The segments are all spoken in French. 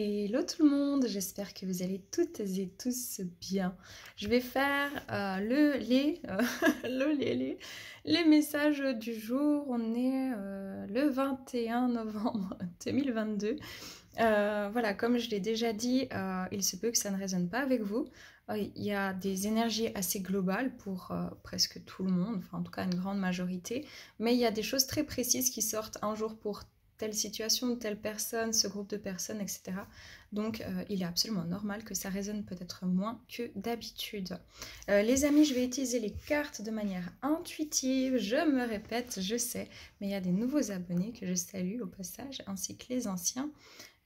Hello tout le monde, j'espère que vous allez toutes et tous bien. Je vais faire euh, le, les, euh, le, les, les, les, messages du jour. On est euh, le 21 novembre 2022. voilà, comme je l'ai déjà dit, il se peut que ça ne résonne pas avec vous. il y a des énergies assez globales pour presque tout le monde, en tout cas une grande majorité, mais il y a des choses très précises qui sortent un jour pour telle situation, telle personne, ce groupe de personnes, etc. Donc euh, il est absolument normal que ça résonne peut-être moins que d'habitude. Euh, les amis, je vais utiliser les cartes de manière intuitive. Je me répète, je sais, mais il y a des nouveaux abonnés que je salue au passage, ainsi que les anciens.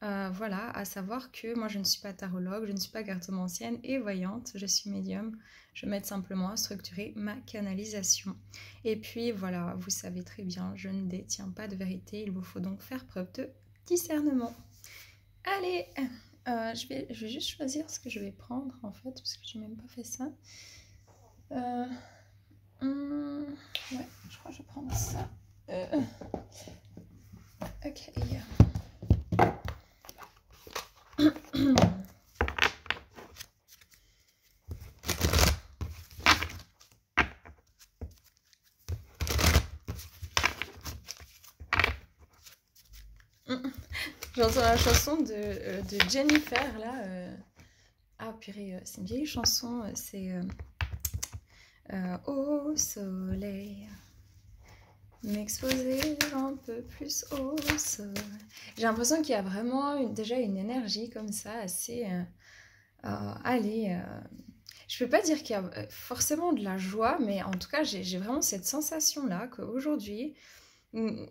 Euh, voilà, à savoir que moi je ne suis pas tarologue, je ne suis pas cartomancienne et voyante, je suis médium. Je mettre simplement à structurer ma canalisation. Et puis voilà, vous savez très bien, je ne détiens pas de vérité, il vous faut donc faire preuve de discernement. Allez, euh, je, vais, juste choisir ce que je vais prendre en fait, parce que je n'ai même pas fait ça. Euh, hmm, ouais, je crois que je vais prendre ça. ok. J'entends la chanson de, euh, Jennifer là. Euh. Ah purée, euh, c'est une vieille chanson, c'est Au soleil m'exposer un peu plus au soleil. J'ai l'impression qu'il y a vraiment déjà une énergie comme ça, assez. allez. je peux pas dire qu'il y a forcément de la joie, mais en tout cas, j'ai vraiment cette sensation-là qu'aujourd'hui, mm,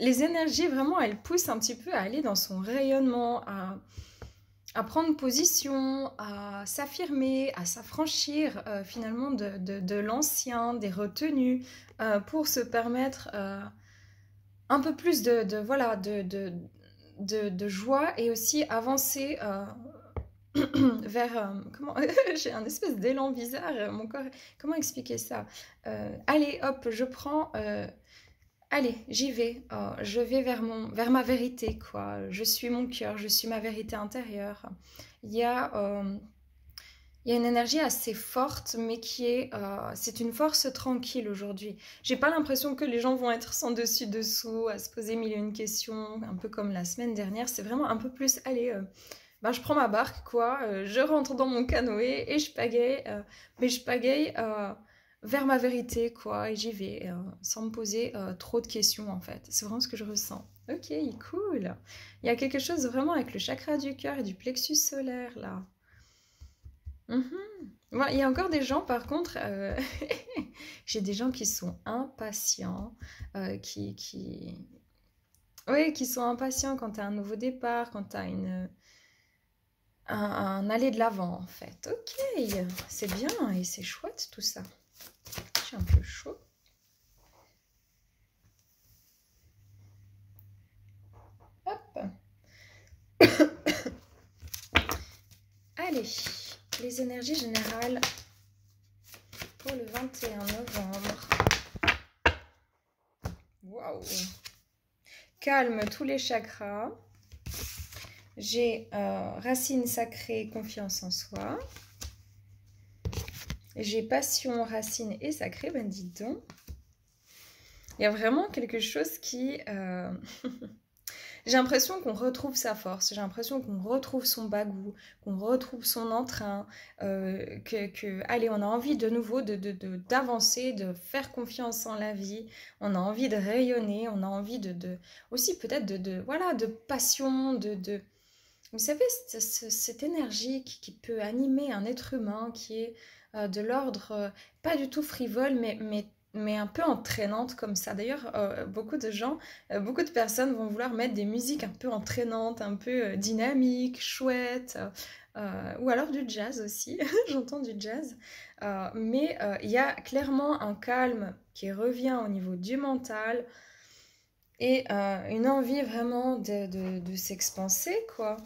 les énergies, vraiment, elles poussent un petit peu à aller dans son rayonnement, à, prendre position, à s'affirmer, à s'affranchir euh, finalement de, l'ancien, des retenues, euh, pour se permettre euh, un peu plus de, voilà, de, de, joie et aussi avancer vers comment j'ai un espèce d'élan bizarre mon corps comment expliquer ça? Allez hop je prends allez, j'y vais. Oh, je vais vers, mon, vers ma vérité, quoi. Je suis mon cœur, je suis ma vérité intérieure. Il y a, euh, il y a une énergie assez forte, mais qui est, euh, c'est une force tranquille aujourd'hui. J'ai pas l'impression que les gens vont être sans dessus dessous, à se poser mille et une questions, un peu comme la semaine dernière. C'est vraiment un peu plus, allez. Euh, ben, je prends ma barque, quoi, je rentre dans mon canoë et je pagaye, mais je pagaye vers ma vérité, quoi, et j'y vais, euh, sans me poser euh, trop de questions, en fait. C'est vraiment ce que je ressens. Ok, cool. Il y a quelque chose vraiment avec le chakra du cœur et du plexus solaire, là. Mhm. il y a encore des gens, par contre, euh, j'ai des gens qui sont impatients, qui, qui... Oui, qui sont impatients quand tu as un nouveau départ, quand tu as une... Un, un aller de l'avant, en fait. Ok, c'est bien et c'est chouette tout ça un peu chaud. Hop. Allez, les énergies générales pour le 21 novembre. Waouh Calme tous les chakras. J'ai euh, racine sacrée, confiance en soi. J'ai passion, racine et sacré, ben dites donc. Il y a vraiment quelque chose qui... Euh, j'ai l'impression qu'on retrouve sa force, j'ai l'impression qu'on retrouve son bagou, qu'on retrouve son entrain, euh, que, allez, on a envie de nouveau d'avancer, de, de, faire confiance en la vie, on a envie de rayonner, on a envie de, aussi peut-être de, voilà, de passion, de, vous savez, cette, énergie qui, peut animer un être humain, qui est de l'ordre euh, pas du tout frivole, mais, mais, mais un peu entraînante comme ça. D'ailleurs, euh, beaucoup de gens, beaucoup de personnes vont vouloir mettre des musiques un peu entraînantes, un peu dynamiques, chouettes. ou alors du jazz aussi, j'entends du jazz. mais il y a clairement un calme qui revient au niveau du mental et une envie vraiment de, de, de s'expanser, quoi.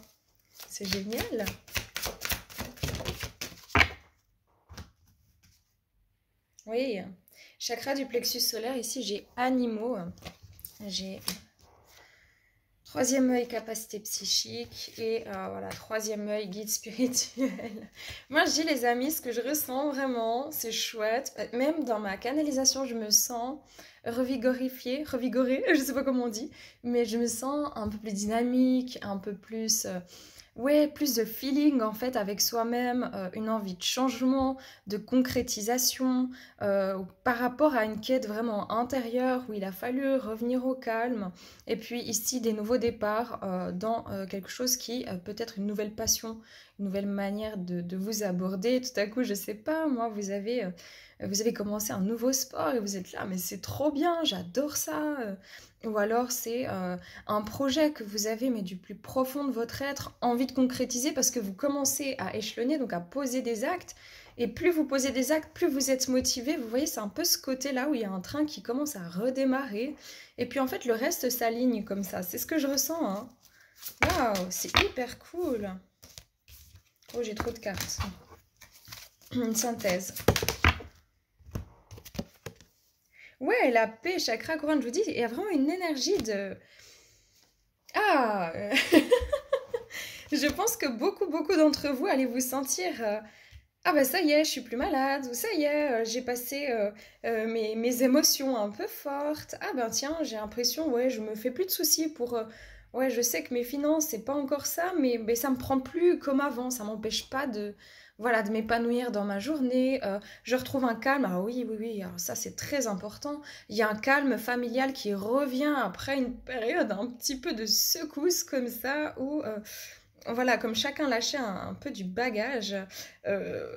C'est génial. Oui, chakra du plexus solaire, ici j'ai animaux, j'ai Troisième œil, capacité psychique. Et euh, voilà, troisième œil, guide spirituel. Moi, je dis les amis, ce que je ressens vraiment, c'est chouette. Euh, même dans ma canalisation, je me sens revigorifiée, revigorée, je sais pas comment on dit. Mais je me sens un peu plus dynamique, un peu plus... Euh, ouais, plus de feeling en fait avec soi-même, euh, une envie de changement, de concrétisation, euh, par rapport à une quête vraiment intérieure où il a fallu revenir au calme. Et puis ici, des nouveaux départs euh, dans quelque chose qui peut être une nouvelle passion, une nouvelle manière de, de, vous aborder. Tout à coup, je sais pas, moi, vous avez vous avez commencé un nouveau sport et vous êtes là, mais c'est trop bien, j'adore ça. Ou alors c'est euh, un projet que vous avez, mais du plus profond de votre être, envie de concrétiser parce que vous commencez à échelonner, donc à poser des actes. Et plus vous posez des actes, plus vous êtes motivé. Vous voyez, c'est un peu ce côté-là où il y a un train qui commence à redémarrer. Et puis en fait, le reste s'aligne comme ça. C'est ce que je ressens. Hein. Waouh, c'est hyper cool. Oh, j'ai trop de cartes. Une synthèse. Ouais, la paix, chakra, couronne, je vous dis, il y a vraiment une énergie de... Ah Je pense que beaucoup, beaucoup d'entre vous allez vous sentir... Euh, ah ben ça y est, je suis plus malade, ou ça y est, euh, j'ai passé euh, mes, mes, émotions un peu fortes. Ah ben tiens, j'ai l'impression, ouais, je me fais plus de soucis pour... ouais, je sais que mes finances, c'est pas encore ça, mais, mais ça me prend plus comme avant, ça m'empêche pas de voilà, de m'épanouir dans ma journée. Euh, je retrouve un calme. Ah oui, oui, oui, ça c'est très important. Il y a un calme familial qui revient après une période un petit peu de secousse comme ça, où, euh, voilà, comme chacun lâchait un, peu du bagage. Euh,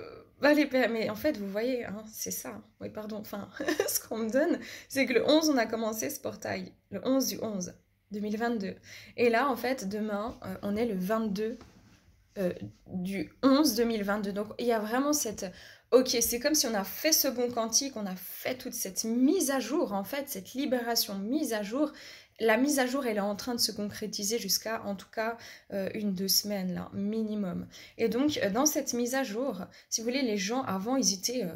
mais en fait, vous voyez, hein, c'est ça. Oui, pardon. Enfin, ce qu'on me donne, c'est que le 11, on a commencé ce portail. Le 11 du 11, 2022. Et là, en fait, demain, on est le 22 euh, du 11 2022. Donc il y a vraiment cette... Ok, c'est comme si on a fait ce bon quantique, on a fait toute cette mise à jour, en fait, cette libération mise à jour. La mise à jour, elle est en train de se concrétiser jusqu'à, en tout cas, euh, une, deux semaines, là, minimum. Et donc, euh, dans cette mise à jour, si vous voulez, les gens, avant, ils étaient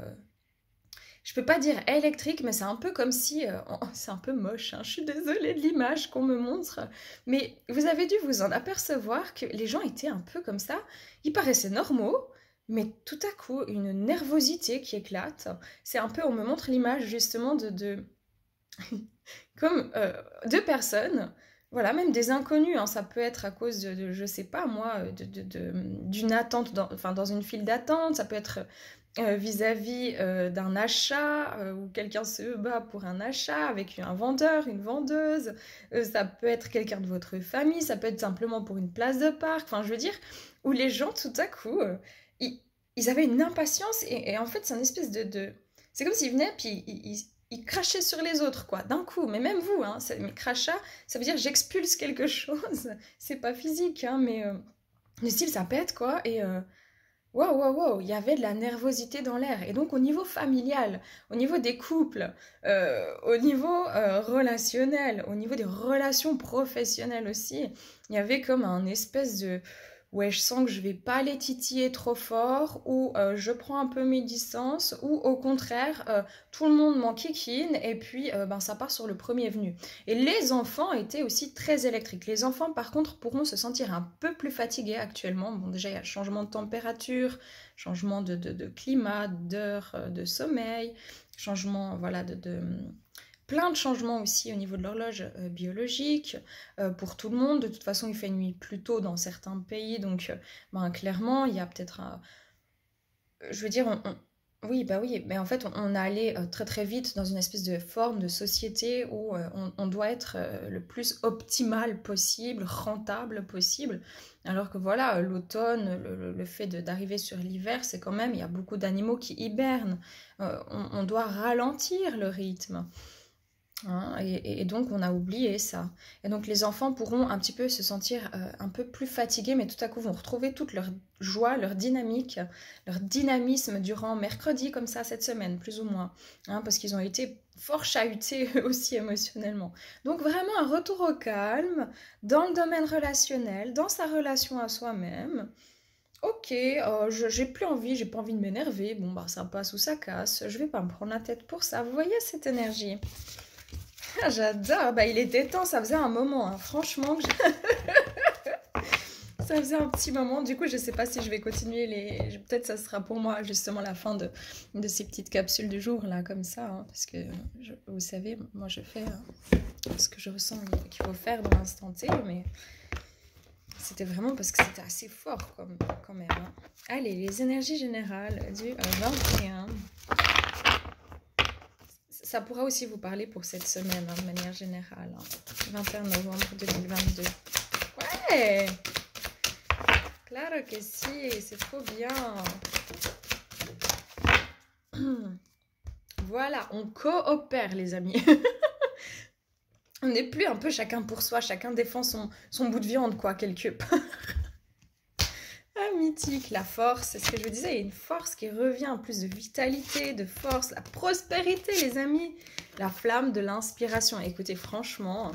je peux pas dire électrique, mais c'est un peu comme si, euh, c'est un peu moche, hein. je suis désolée de l'image qu'on me montre, mais vous avez dû vous en apercevoir que les gens étaient un peu comme ça, ils paraissaient normaux, mais tout à coup, une nervosité qui éclate. C'est un peu, on me montre l'image justement de, de... comme euh, deux personnes, voilà, même des inconnus, hein. ça peut être à cause de, de je sais pas moi, d'une de, de, attente, dans, enfin dans une file d'attente, ça peut être vis-à-vis euh, d'un achat euh, où quelqu'un se bat pour un achat avec un vendeur, une vendeuse. ça peut être quelqu'un de votre famille, ça peut être simplement pour une place de parc. Enfin, je veux dire, où les gens, tout à coup, ils, avaient une impatience et, en fait, c'est une espèce de... C'est comme s'ils venaient puis ils, ils, crachaient sur les autres, quoi, d'un coup. Mais même vous, hein, mais crachat, ça veut dire j'expulse quelque chose. c'est pas physique, hein, mais le style, ça pète, quoi. Et Waouh, waouh, waouh, il y avait de la nervosité dans l'air. Et donc au niveau familial, au niveau des couples, euh, au niveau euh, relationnel, au niveau des relations professionnelles aussi, il y avait comme un espèce de ouais, je sens que je vais pas les titiller trop fort, ou euh, je prends un peu mes distances, ou au contraire, euh, tout le monde m'enquiquine, et puis euh, ben, ça part sur le premier venu. Et les enfants étaient aussi très électriques. Les enfants, par contre, pourront se sentir un peu plus fatigués actuellement. Bon, déjà, il y a changement de température, changement de, climat, d'heure de sommeil, changement voilà, de plein de changements aussi au niveau de l'horloge euh, biologique euh, pour tout le monde. De toute façon, il fait nuit plus tôt dans certains pays, donc euh, ben, clairement, il y a peut-être un... Je veux dire, oui, bah oui, mais en fait, on, a allé très très vite dans une espèce de forme de société où on, doit être le plus optimal possible, rentable possible. Alors que voilà, l'automne, le, fait d'arriver sur l'hiver, c'est quand même, il y a beaucoup d'animaux qui hibernent. on, doit ralentir le rythme. Hein, et, donc on a oublié ça. Et donc les enfants pourront un petit peu se sentir euh, un peu plus fatigués, mais tout à coup vont retrouver toute leur joie, leur dynamique, leur dynamisme durant mercredi comme ça cette semaine, plus ou moins, hein, parce qu'ils ont été fort chahutés aussi émotionnellement. Donc vraiment un retour au calme dans le domaine relationnel, dans sa relation à soi-même. Ok, euh, j'ai plus envie, j'ai pas envie de m'énerver. Bon bah ça passe ou ça casse. Je vais pas me prendre la tête pour ça. Vous voyez cette énergie? J'adore. Bah, il était temps, ça faisait un moment. Hein. Franchement, ça faisait un petit moment. Du coup, je sais pas si je vais continuer les. Peut-être ça sera pour moi justement la fin de, ces petites capsules du jour là, comme ça, hein. parce que vous savez, moi je fais euh, ce que je ressens qu'il faut faire dans l'instant T, mais c'était vraiment parce que c'était assez fort quand même. Hein. Allez, les énergies générales du 21. Ça pourra aussi vous parler pour cette semaine, hein, de manière générale. 21 novembre 2022. Ouais Claro que si, c'est trop bien. Voilà, on coopère les amis. on n'est plus un peu chacun pour soi, chacun défend son, son bout de viande, quoi, quelque part. Mythique, la force, c'est ce que je vous disais, une force qui revient, plus de vitalité, de force, la prospérité, les amis, la flamme de l'inspiration. Écoutez, franchement,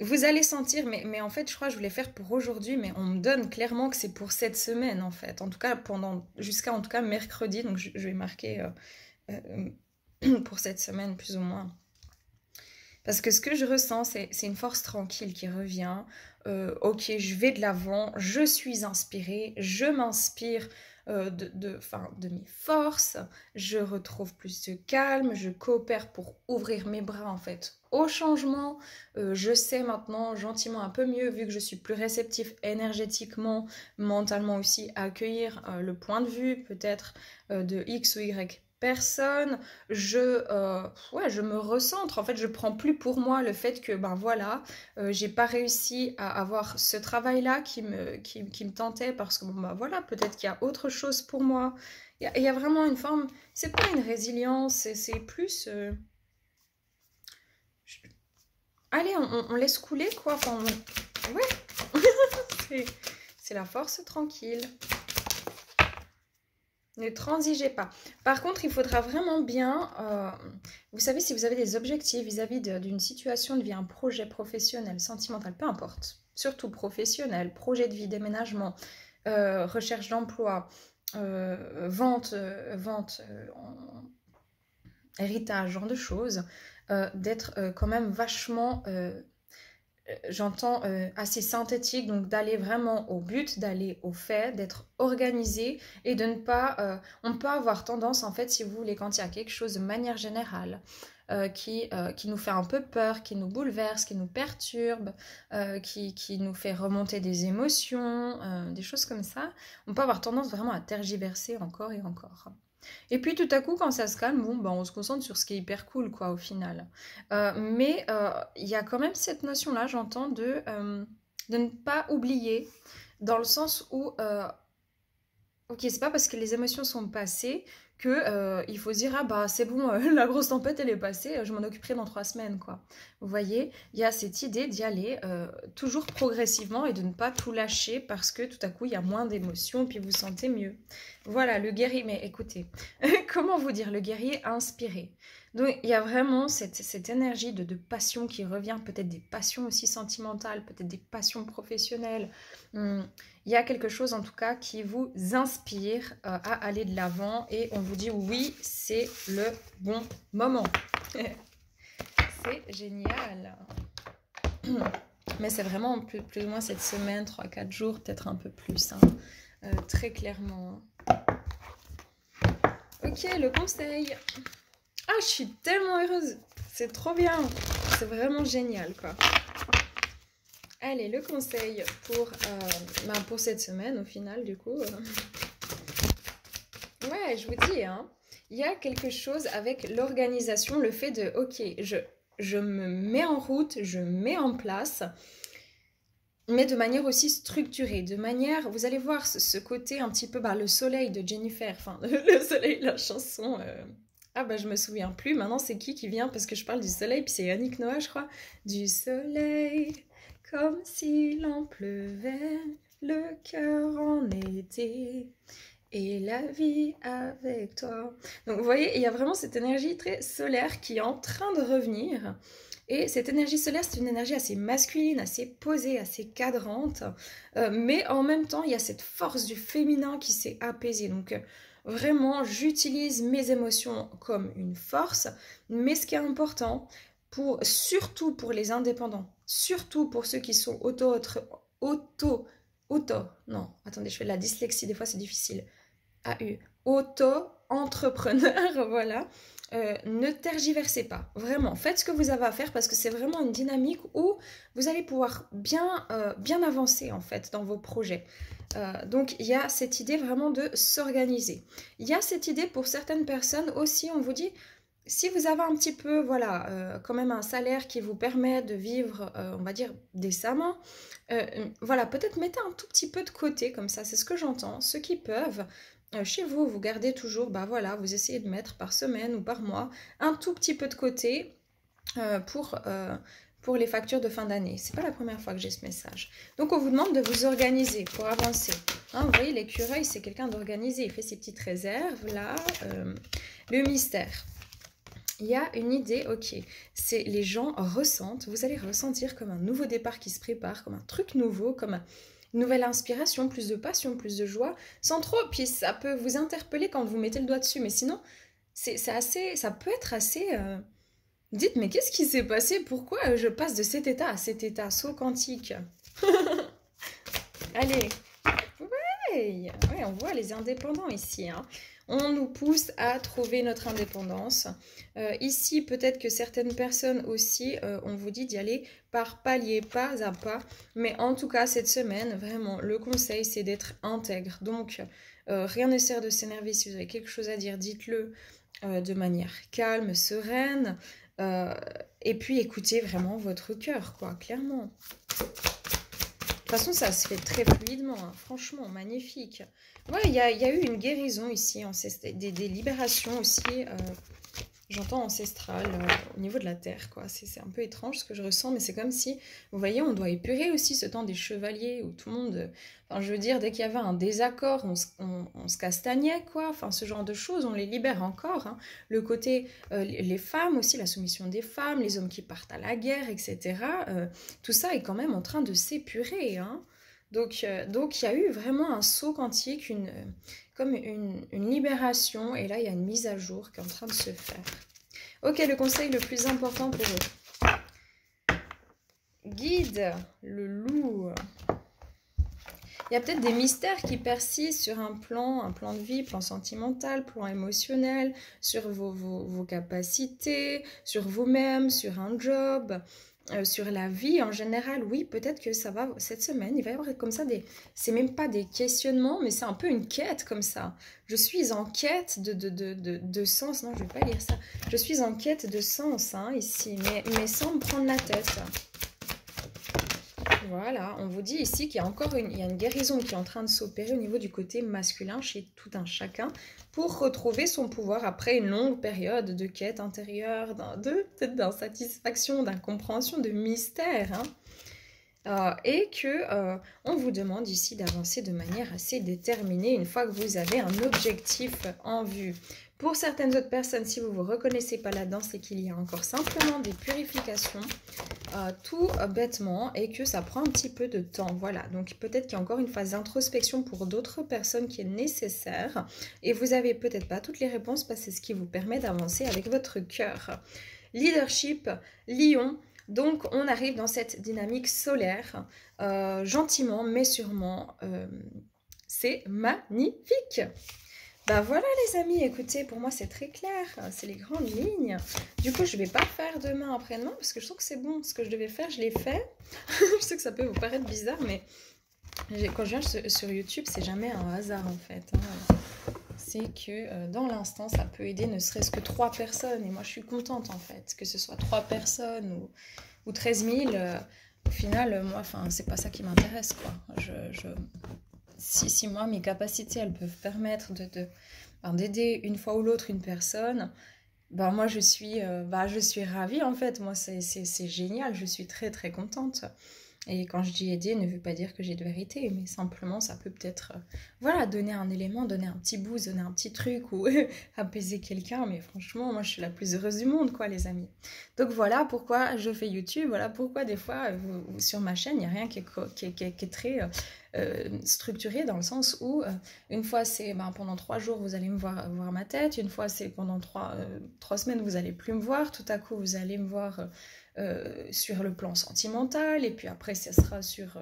vous allez sentir, mais, mais en fait, je crois que je voulais faire pour aujourd'hui, mais on me donne clairement que c'est pour cette semaine, en fait. En tout cas, pendant jusqu'à en tout cas mercredi, donc je, vais marquer euh, euh, pour cette semaine, plus ou moins. Parce que ce que je ressens, c'est une force tranquille qui revient. Euh, ok, je vais de l'avant, je suis inspirée, je m'inspire euh, de, de, de mes forces, je retrouve plus de calme, je coopère pour ouvrir mes bras en fait au changement. Euh, je sais maintenant gentiment un peu mieux, vu que je suis plus réceptif énergétiquement, mentalement aussi, accueillir le point de vue peut-être de X ou Y personne, je, euh, je me recentre. En fait, je prends plus pour moi le fait que, ben voilà, euh, j'ai pas réussi à avoir ce travail-là qui me, qui, me tentait parce que, ben voilà, peut-être qu'il y a autre chose pour moi. Il y, a vraiment une forme, c'est pas une résilience, c'est plus. Euh, allez, on, laisse couler, quoi. C'est la force tranquille. Ne transigez pas. Par contre, il faudra vraiment bien, euh, vous savez, si vous avez des objectifs vis-à-vis d'une situation de vie, un projet professionnel, sentimental, peu importe, surtout professionnel, projet de vie, déménagement, euh, recherche d'emploi, euh, vente, vente héritage, genre de choses, d'être quand même vachement j'entends euh, assez synthétique, donc d'aller vraiment au but, d'aller au fait, d'être organisé et de ne pas... Euh, on peut avoir tendance, en fait, si vous voulez, quand il y a quelque chose de manière générale, qui, qui nous fait un peu peur, qui nous bouleverse, qui nous perturbe, qui, qui, nous fait remonter des émotions, des choses comme ça, on peut avoir tendance vraiment à tergiverser encore et encore. Et puis tout à coup, quand ça se calme, bon, ben, on se concentre sur ce qui est hyper cool, quoi, au final. Euh, mais euh, il y a quand même cette notion-là, j'entends, de, euh, de ne pas oublier, dans le sens où, ok, c'est pas parce que les émotions sont passées que euh, faut se dire ah bah c'est bon euh, la grosse tempête elle est passée euh, je m'en occuperai dans trois semaines quoi. Vous voyez il y a cette idée d'y aller toujours progressivement et de ne pas tout lâcher parce que tout à coup il y a moins d'émotions puis vous sentez mieux. Voilà le guerrier mais écoutez comment vous dire le guerrier inspiré? Il y a vraiment cette, cette énergie de, de, passion qui revient peut-être des passions aussi sentimentales peut-être des passions professionnelles hum, il y a quelque chose en tout cas qui vous inspire euh, à aller de l'avant et on vous dit oui, c'est le bon moment. c'est génial. Mais c'est vraiment plus, ou moins cette semaine, 3-4 jours, peut-être un peu plus, hein. euh, très clairement. Ok, le conseil. Je suis tellement heureuse. C'est trop bien. C'est vraiment génial, quoi. Allez, le conseil pour, euh, ben, pour cette semaine, au final, du coup. Euh. Ouais, je vous dis, hein, il y a quelque chose avec l'organisation, le fait de, ok, je, je me mets en route, je mets en place, mais de manière aussi structurée, de manière, vous allez voir ce, côté un petit peu, bah, le soleil de Jennifer, enfin, le soleil, la chanson. Euh. Ah bah je me souviens plus, maintenant c'est qui qui vient? Parce que je parle du soleil, puis c'est Yannick Noah je crois. Du soleil, comme s'il en pleuvait, le cœur en été et la vie avec toi. Donc vous voyez, il y a vraiment cette énergie très solaire qui est en train de revenir. Et cette énergie solaire, c'est une énergie assez masculine, assez posée, assez cadrante. Euh, mais en même temps, il y a cette force du féminin qui s'est apaisée. Donc vraiment, j'utilise mes émotions comme une force. Mais ce qui est important, pour, surtout pour les indépendants, surtout pour ceux qui sont auto, auto, auto, non, attendez, je fais de la dyslexie, des fois c'est difficile, AU, auto-entrepreneur, voilà, euh, ne tergiversez pas, vraiment, faites ce que vous avez à faire parce que c'est vraiment une dynamique où vous allez pouvoir bien, euh, bien avancer en fait dans vos projets. Euh, donc il y a cette idée vraiment de s'organiser. Il y a cette idée pour certaines personnes aussi, on vous dit, si vous avez un petit peu, voilà, quand même un salaire qui vous permet de vivre, on va dire, décemment, voilà, peut-être mettez un tout petit peu de côté comme ça, c'est ce que j'entends. Ceux qui peuvent, chez vous, vous gardez toujours, bah voilà, vous essayez de mettre par semaine ou par mois un tout petit peu de côté euh, pour, euh, pour les factures de fin d'année. C'est pas la première fois que j'ai ce message. Donc on vous demande de vous organiser pour avancer. Hein, vous voyez, l'écureuil, c'est quelqu'un d'organisé. Il fait ses petites réserves là. le mystère. Il y a une idée, ok, c'est les gens ressentent, vous allez ressentir comme un nouveau départ qui se prépare, comme un truc nouveau, comme un, nouvelle inspiration, plus de passion, plus de joie, sans trop. Puis ça peut vous interpeller quand vous mettez le doigt dessus, mais sinon, c'est assez, ça peut être assez. Euh, dites, mais qu'est-ce qui s'est passé? Pourquoi je passe de cet état à cet état saut quantique? Allez, ouais, ouais, on voit les indépendants ici. Hein on nous pousse à trouver notre indépendance. Euh, ici, peut-être que certaines personnes aussi, euh, on vous dit d'y aller par palier, pas à pas. Mais en tout cas, cette semaine, vraiment, le conseil, c'est d'être intègre. Donc, euh, rien ne sert de s'énerver. Si vous avez quelque chose à dire, dites-le de manière calme, sereine. et puis, écoutez vraiment votre cœur, quoi, clairement. Toute façon, ça se fait très fluidement, hein. franchement, magnifique. Ouais, il y a, eu une guérison ici, des, des libérations aussi, euh, j'entends ancestrales, euh, au niveau de la terre, quoi. C'est un peu étrange ce que je ressens, mais c'est comme si, vous voyez, on doit épurer aussi ce temps des chevaliers où tout le monde, enfin, je veux dire, dès qu'il y avait un désaccord, on, se castagnait, quoi. Enfin, ce genre de choses, on les libère encore. Hein. Le côté, euh, les femmes aussi, la soumission des femmes, les hommes qui partent à la guerre, etc. tout ça est quand même en train de s'épurer, hein. Donc, euh, donc il y a eu vraiment un saut quantique, une, comme une, libération, et là il y a une mise à jour qui est en train de se faire. Ok, le conseil le plus important pour eux. Guide, le loup. Il y a peut-être des mystères qui persistent sur un plan, un plan de vie, plan sentimental, plan émotionnel, sur vos, vos capacités, sur vous-même, sur un job. Euh, sur la vie en général, oui, peut-être que ça va, cette semaine, il va y avoir comme ça des, c'est même pas des questionnements, mais c'est un peu une quête comme ça. Je suis en quête de, de, de, de, sens, non, je vais pas lire ça. Je suis en quête de sens, hein, ici, mais, mais sans me prendre la tête. Voilà, on vous dit ici qu'il y a encore une, guérison qui est en train de s'opérer au niveau du côté masculin chez tout un chacun pour retrouver son pouvoir après une longue période de quête intérieure, de peut-être d'insatisfaction, d'incompréhension, de mystère. Hein. Euh, et que euh, on vous demande ici d'avancer de manière assez déterminée une fois que vous avez un objectif en vue. Pour certaines autres personnes, si vous ne vous reconnaissez pas là-dedans, c'est qu'il y a encore simplement des purifications, euh, tout bêtement, et que ça prend un petit peu de temps. Voilà, donc peut-être qu'il y a encore une phase d'introspection pour d'autres personnes qui est nécessaire, et vous n'avez peut-être pas toutes les réponses parce que c'est ce qui vous permet d'avancer avec votre cœur. Leadership, lion, donc on arrive dans cette dynamique solaire, euh, gentiment mais sûrement. Euh, c'est magnifique bah voilà les amis, écoutez, pour moi c'est très clair, c'est les grandes lignes. Du coup, je vais pas faire demain après-demain parce que je trouve que c'est bon. Ce que je devais faire, je l'ai fait. je sais que ça peut vous paraître bizarre, mais quand je viens sur YouTube, c'est jamais un hasard en fait. Hein. C'est que euh, dans l'instant, ça peut aider ne serait-ce que trois personnes. Et moi, je suis contente en fait, que ce soit trois personnes ou, ou 13 000. Euh, au final, moi, enfin, c'est pas ça qui m'intéresse quoi. je, si, si moi, mes capacités, elles peuvent permettre de, ben, d'aider une fois ou l'autre une personne, ben moi je suis, ben, je suis ravie en fait. Moi c'est, c'est, génial, je suis très très contente. Et quand je dis aider, ne veut pas dire que j'ai de vérité, mais simplement ça peut peut-être euh, voilà, donner un élément, donner un petit bout, donner un petit truc ou apaiser quelqu'un. Mais franchement, moi je suis la plus heureuse du monde, quoi, les amis. Donc voilà pourquoi je fais YouTube, voilà pourquoi des fois sur ma chaîne, il n'y a rien qui est, très structuré dans le sens où une fois c'est ben, pendant trois jours vous allez me voir, voir ma tête, une fois c'est pendant trois, trois semaines vous allez plus me voir, tout à coup vous allez me voir euh, sur le plan sentimental, et puis après, ce sera sur,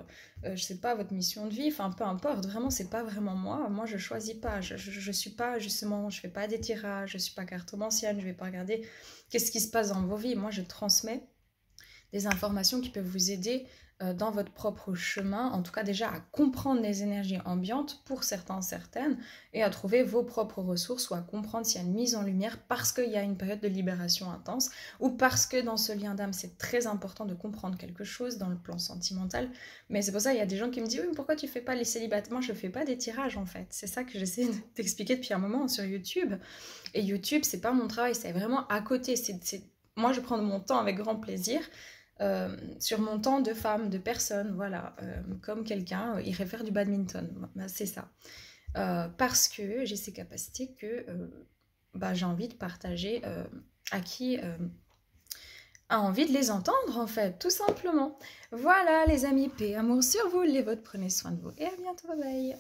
euh, je sais pas, votre mission de vie, enfin, peu importe, vraiment, c'est pas vraiment moi. Moi, je choisis pas, je, je, suis pas, justement, je fais pas des tirages, je suis pas cartomancienne, je vais pas regarder qu'est-ce qui se passe dans vos vies. Moi, je transmets des informations qui peuvent vous aider dans votre propre chemin, en tout cas déjà à comprendre les énergies ambiantes pour certains, certaines, et à trouver vos propres ressources ou à comprendre s'il y a une mise en lumière parce qu'il y a une période de libération intense ou parce que dans ce lien d'âme c'est très important de comprendre quelque chose dans le plan sentimental. Mais c'est pour ça qu'il y a des gens qui me disent oui mais pourquoi tu fais pas les célibataires? Moi je fais pas des tirages en fait. C'est ça que j'essaie d'expliquer depuis un moment sur YouTube. Et YouTube c'est pas mon travail, c'est vraiment à côté. Moi je prends mon temps avec grand plaisir euh, sur mon temps de femme, de personne, voilà, euh, comme quelqu'un euh, irait faire du badminton. Bah, c'est ça. parce que j'ai ces capacités que bah, j'ai envie de partager à qui a envie de les entendre, en fait, tout simplement. Voilà, les amis, paix, amour sur vous, les vôtres, prenez soin de vous et à bientôt, bye